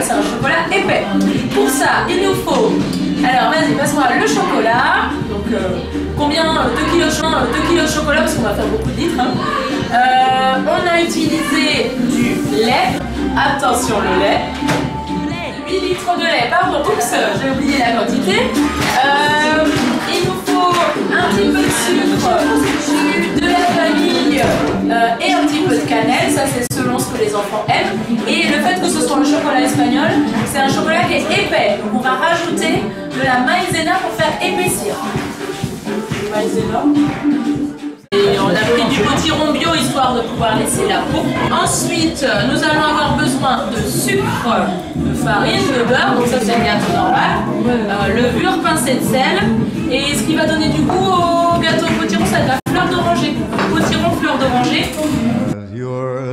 c'est un chocolat épais. Pour ça, il nous faut, alors vas-y, passe-moi le chocolat. Donc euh, combien 2 kilos, de, kilos de chocolat parce qu'on va faire beaucoup de litres. hein. Euh, on a utilisé du lait. Attention le lait. 8 litres de lait, pardon, oups, j'ai oublié la quantité. Euh, il nous faut un petit peu de sucre, de la vanille euh, et un petit peu de cannelle, ça c'est ce que les enfants aiment. Et le fait que ce soit un chocolat espagnol, c'est un chocolat qui est épais, donc on va rajouter de la maïzena pour faire épaissir. Maïzena. Et on a pris du potiron bio histoire de pouvoir laisser la peau. Ensuite, nous allons avoir besoin de sucre, de farine, de beurre, donc ça c'est le gâteau normal, euh, levure, pincée de sel. Et ce qui va donner du goût au